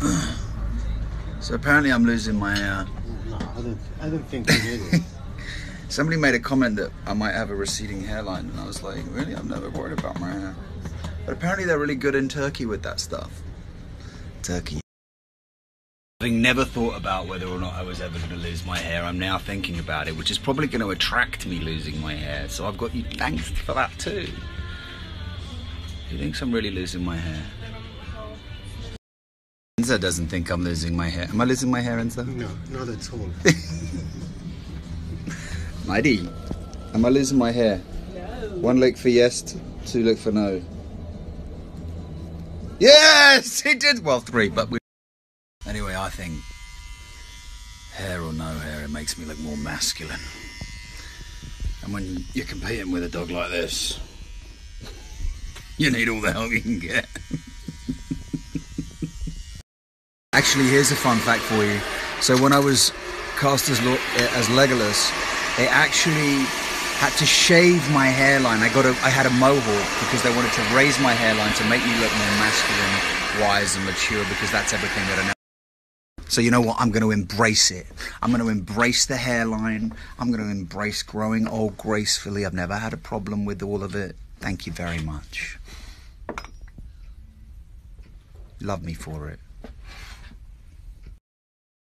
So apparently I'm losing my hair. No, I don't. I don't think you need it. Somebody made a comment that I might have a receding hairline, and I was like, really? I've never worried about my hair. But apparently they're really good in Turkey with that stuff. Turkey. Having never thought about whether or not I was ever going to lose my hair, I'm now thinking about it, which is probably going to attract me losing my hair. So I've got you thanks for that too. He thinks I'm really losing my hair. Enza doesn't think I'm losing my hair. Am I losing my hair, Enza? No, not at all. Mighty. Am I losing my hair? No. One lick for yes, two lick for no. Yes, he did. Well, three, but we. Anyway, I think hair or no hair, it makes me look more masculine. And when you're competing with a dog like this, you need all the help you can get. Actually, here's a fun fact for you. So when I was cast as, eh, as Legolas, they actually had to shave my hairline. I got a, I had a mohawk because they wanted to raise my hairline to make me look more masculine, wise, and mature because that's everything that I know. So you know what? I'm going to embrace it. I'm going to embrace the hairline. I'm going to embrace growing old gracefully. I've never had a problem with all of it. Thank you very much. Love me for it.